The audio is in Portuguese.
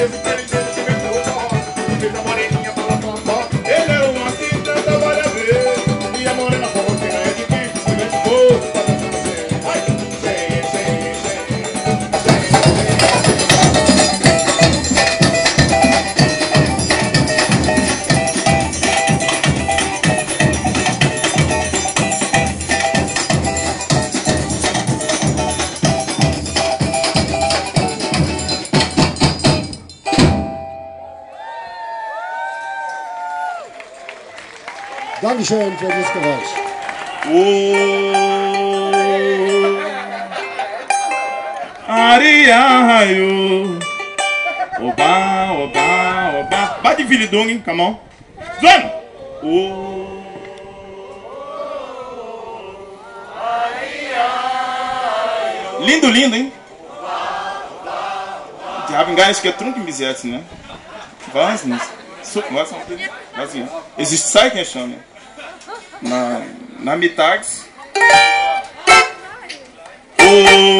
everybody. Dankeschön für das Geräusch. Oh, Ariaio. Oba, oba, oba. Bate viridung, come on. Zona. Oh. Lindo, lindo, hein? Die haben gar nicht getrunken bis jetzt, ne? Was nicht? So, was noch? Was hier? Es Na, na Mitags. Oh.